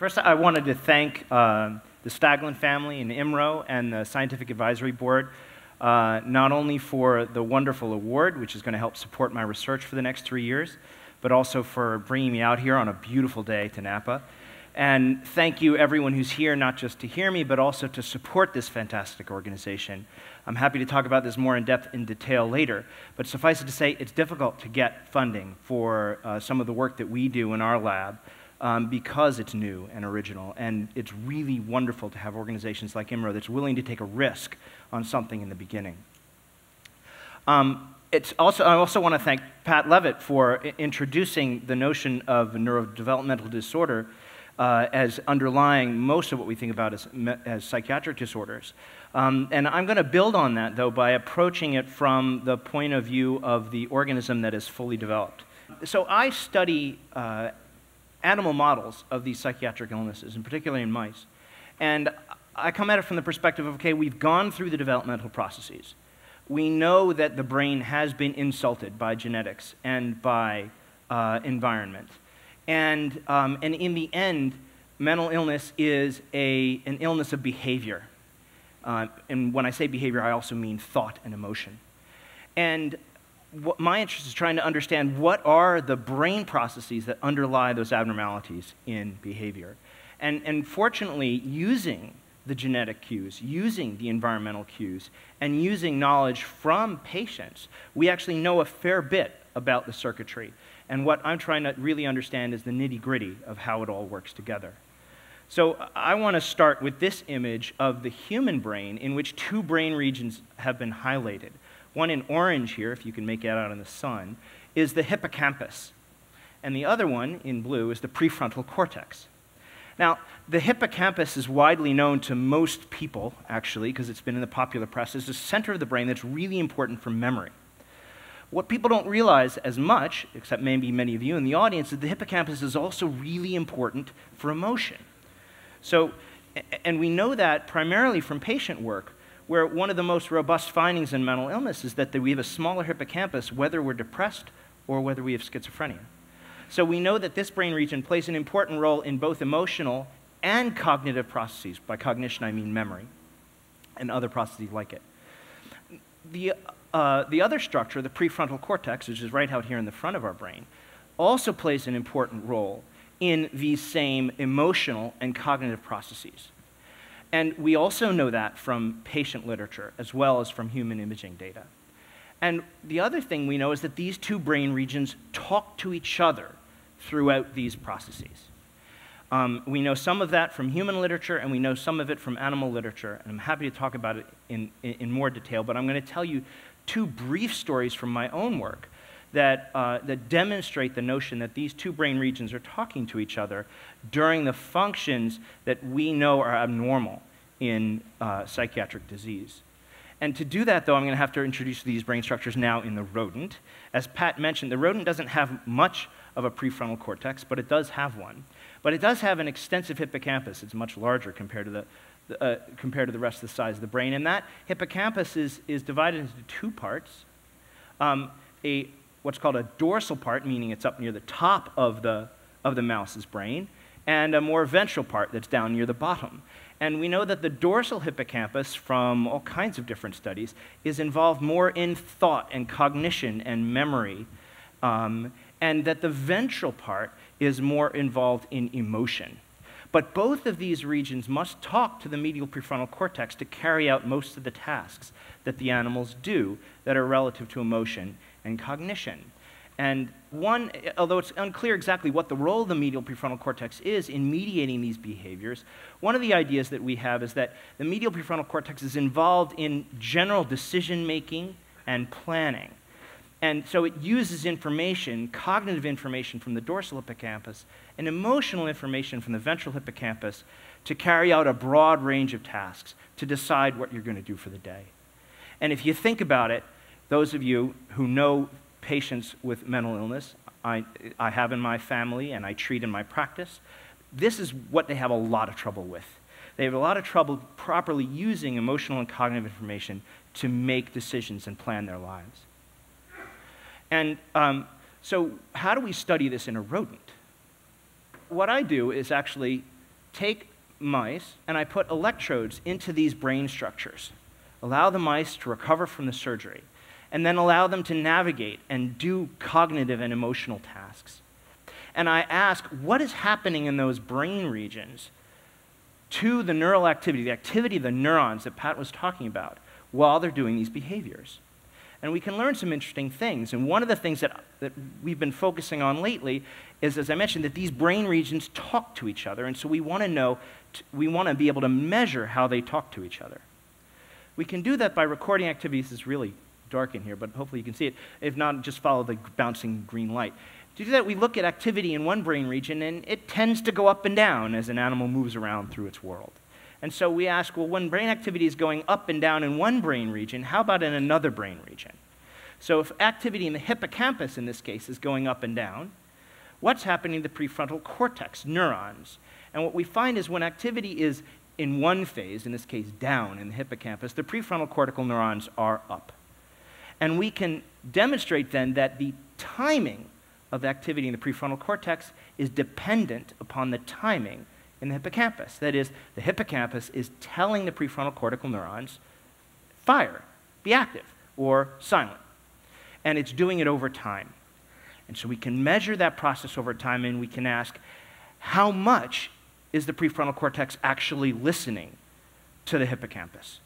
First, I wanted to thank uh, the Staglin family and IMRO and the Scientific Advisory Board, uh, not only for the wonderful award, which is going to help support my research for the next three years, but also for bringing me out here on a beautiful day to Napa. And thank you, everyone who's here, not just to hear me, but also to support this fantastic organization. I'm happy to talk about this more in depth in detail later, but suffice it to say, it's difficult to get funding for uh, some of the work that we do in our lab um, because it's new and original. And it's really wonderful to have organizations like IMRO that's willing to take a risk on something in the beginning. Um, it's also, I also want to thank Pat Levitt for introducing the notion of neurodevelopmental disorder uh, as underlying most of what we think about as, as psychiatric disorders. Um, and I'm going to build on that, though, by approaching it from the point of view of the organism that is fully developed. So I study uh, animal models of these psychiatric illnesses, and particularly in mice. And I come at it from the perspective of okay, we've gone through the developmental processes we know that the brain has been insulted by genetics and by uh, environment. And, um, and in the end, mental illness is a, an illness of behavior. Uh, and when I say behavior, I also mean thought and emotion. And my interest is trying to understand what are the brain processes that underlie those abnormalities in behavior. And, and fortunately, using the genetic cues, using the environmental cues, and using knowledge from patients, we actually know a fair bit about the circuitry. And what I'm trying to really understand is the nitty gritty of how it all works together. So I want to start with this image of the human brain in which two brain regions have been highlighted. One in orange here, if you can make it out in the sun, is the hippocampus. And the other one in blue is the prefrontal cortex. Now, the hippocampus is widely known to most people, actually, because it's been in the popular press, as the center of the brain that's really important for memory. What people don't realize as much, except maybe many of you in the audience, is the hippocampus is also really important for emotion. So, and we know that primarily from patient work, where one of the most robust findings in mental illness is that we have a smaller hippocampus whether we're depressed or whether we have schizophrenia. So we know that this brain region plays an important role in both emotional and cognitive processes. By cognition, I mean memory and other processes like it. The, uh, the other structure, the prefrontal cortex, which is right out here in the front of our brain, also plays an important role in these same emotional and cognitive processes. And we also know that from patient literature as well as from human imaging data. And the other thing we know is that these two brain regions talk to each other throughout these processes. Um, we know some of that from human literature, and we know some of it from animal literature, and I'm happy to talk about it in, in, in more detail, but I'm going to tell you two brief stories from my own work that, uh, that demonstrate the notion that these two brain regions are talking to each other during the functions that we know are abnormal in uh, psychiatric disease. And to do that, though, I'm going to have to introduce these brain structures now in the rodent. As Pat mentioned, the rodent doesn't have much of a prefrontal cortex, but it does have one. But it does have an extensive hippocampus. It's much larger compared to the, uh, compared to the rest of the size of the brain. And that hippocampus is, is divided into two parts. Um, a, what's called a dorsal part, meaning it's up near the top of the, of the mouse's brain, and a more ventral part that's down near the bottom. And we know that the dorsal hippocampus, from all kinds of different studies, is involved more in thought and cognition and memory. Um, and that the ventral part is more involved in emotion. But both of these regions must talk to the medial prefrontal cortex to carry out most of the tasks that the animals do that are relative to emotion and cognition. And one, although it's unclear exactly what the role of the medial prefrontal cortex is in mediating these behaviors, one of the ideas that we have is that the medial prefrontal cortex is involved in general decision making and planning. And so it uses information, cognitive information from the dorsal hippocampus and emotional information from the ventral hippocampus to carry out a broad range of tasks to decide what you're going to do for the day. And if you think about it, those of you who know patients with mental illness, I, I have in my family and I treat in my practice, this is what they have a lot of trouble with. They have a lot of trouble properly using emotional and cognitive information to make decisions and plan their lives. And um, so, how do we study this in a rodent? What I do is actually take mice and I put electrodes into these brain structures, allow the mice to recover from the surgery, and then allow them to navigate and do cognitive and emotional tasks. And I ask, what is happening in those brain regions to the neural activity, the activity of the neurons that Pat was talking about, while they're doing these behaviors? And we can learn some interesting things. And one of the things that, that we've been focusing on lately is, as I mentioned, that these brain regions talk to each other. And so we want to know, we want to be able to measure how they talk to each other. We can do that by recording activities. It's really dark in here, but hopefully you can see it. If not, just follow the bouncing green light. To do that, we look at activity in one brain region, and it tends to go up and down as an animal moves around through its world. And so we ask, well, when brain activity is going up and down in one brain region, how about in another brain region? So if activity in the hippocampus, in this case, is going up and down, what's happening to the prefrontal cortex, neurons? And what we find is when activity is in one phase, in this case down in the hippocampus, the prefrontal cortical neurons are up. And we can demonstrate then that the timing of activity in the prefrontal cortex is dependent upon the timing in the hippocampus. That is, the hippocampus is telling the prefrontal cortical neurons, fire, be active, or silent. And it's doing it over time. And so we can measure that process over time and we can ask, how much is the prefrontal cortex actually listening to the hippocampus?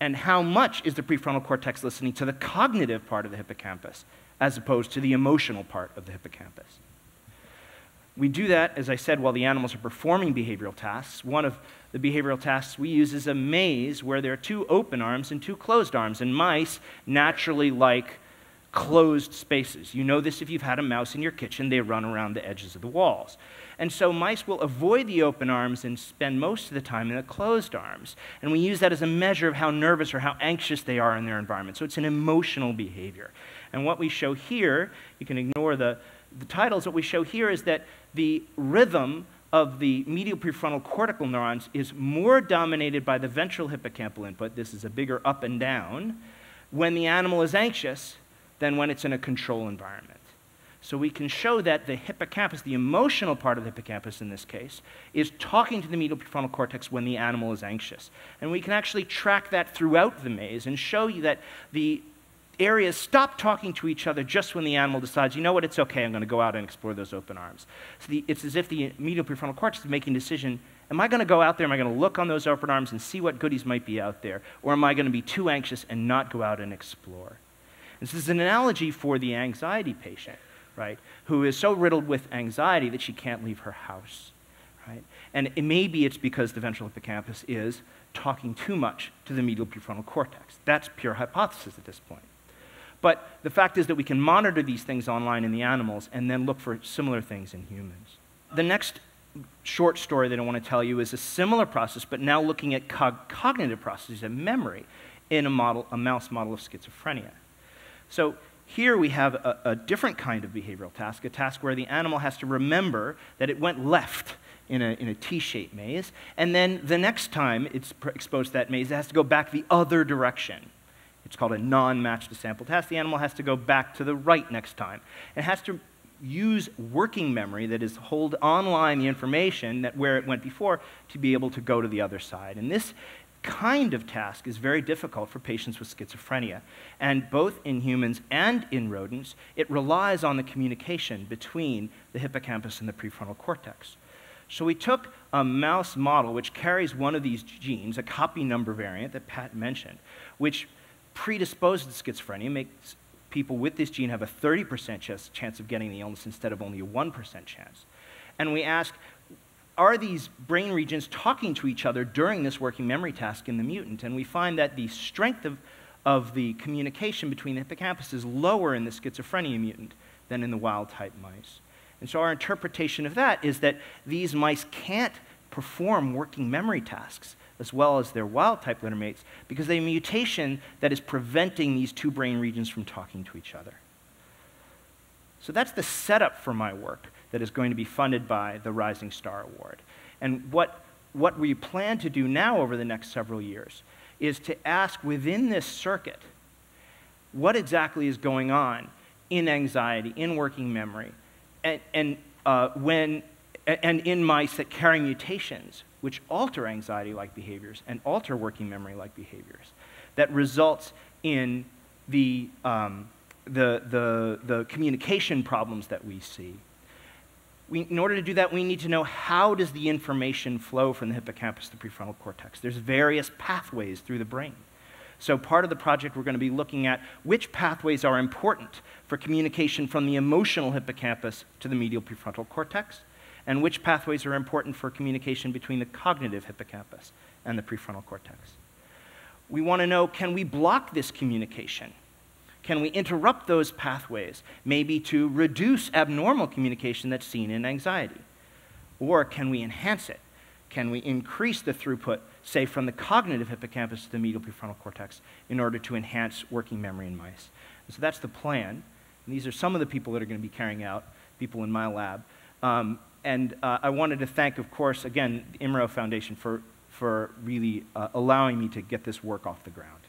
And how much is the prefrontal cortex listening to the cognitive part of the hippocampus as opposed to the emotional part of the hippocampus? We do that, as I said, while the animals are performing behavioral tasks. One of the behavioral tasks we use is a maze where there are two open arms and two closed arms. And mice naturally like closed spaces. You know this if you've had a mouse in your kitchen, they run around the edges of the walls. And so mice will avoid the open arms and spend most of the time in the closed arms. And we use that as a measure of how nervous or how anxious they are in their environment. So it's an emotional behavior. And what we show here, you can ignore the, the titles, what we show here is that the rhythm of the medial prefrontal cortical neurons is more dominated by the ventral hippocampal input, this is a bigger up and down, when the animal is anxious than when it's in a control environment. So we can show that the hippocampus, the emotional part of the hippocampus in this case, is talking to the medial prefrontal cortex when the animal is anxious. And we can actually track that throughout the maze and show you that the areas stop talking to each other just when the animal decides, you know what, it's okay, I'm going to go out and explore those open arms. So the, it's as if the medial prefrontal cortex is making a decision am I going to go out there, am I going to look on those open arms and see what goodies might be out there, or am I going to be too anxious and not go out and explore? This is an analogy for the anxiety patient, right, who is so riddled with anxiety that she can't leave her house, right? And it, maybe it's because the ventral hippocampus is talking too much to the medial prefrontal cortex. That's pure hypothesis at this point. But the fact is that we can monitor these things online in the animals and then look for similar things in humans. The next short story that I want to tell you is a similar process, but now looking at cog- cognitive processes and memory in a, model, a mouse model of schizophrenia. So here we have a, a different kind of behavioral task, a task where the animal has to remember that it went left in a, in a T-shaped maze, and then the next time it's exposed to that maze, it has to go back the other direction. It's called a non-match to sample task. The animal has to go back to the right next time. It has to use working memory, that is, hold online the information that where it went before to be able to go to the other side. And this kind of task is very difficult for patients with schizophrenia. And both in humans and in rodents, it relies on the communication between the hippocampus and the prefrontal cortex. So we took a mouse model which carries one of these genes, a copy number variant that Pat mentioned, which predisposes to schizophrenia makes people with this gene have a 30% chance of getting the illness instead of only a 1% chance. And we ask, are these brain regions talking to each other during this working memory task in the mutant? And we find that the strength of, of the communication between the hippocampus is lower in the schizophrenia mutant than in the wild type mice. And so our interpretation of that is that these mice can't perform working memory tasks as well as their wild type littermates because they have a mutation that is preventing these two brain regions from talking to each other. So that's the setup for my work that is going to be funded by the Rising Star Award. And what, what we plan to do now over the next several years is to ask within this circuit what exactly is going on in anxiety, in working memory, and, and uh, when and in mice that carry mutations which alter anxiety-like behaviors and alter working memory-like behaviors that results in the, um, the, the, the communication problems that we see. We, in order to do that, we need to know how does the information flow from the hippocampus to the prefrontal cortex. There's various pathways through the brain. So part of the project, we're going to be looking at which pathways are important for communication from the emotional hippocampus to the medial prefrontal cortex, and which pathways are important for communication between the cognitive hippocampus and the prefrontal cortex. We want to know can we block this communication? Can we interrupt those pathways, maybe to reduce abnormal communication that's seen in anxiety? Or can we enhance it? Can we increase the throughput, say, from the cognitive hippocampus to the medial prefrontal cortex in order to enhance working memory in mice? And so that's the plan. And these are some of the people that are going to be carrying out, people in my lab. Um, and uh, I wanted to thank, of course, again, the IMRO Foundation for, for really uh, allowing me to get this work off the ground.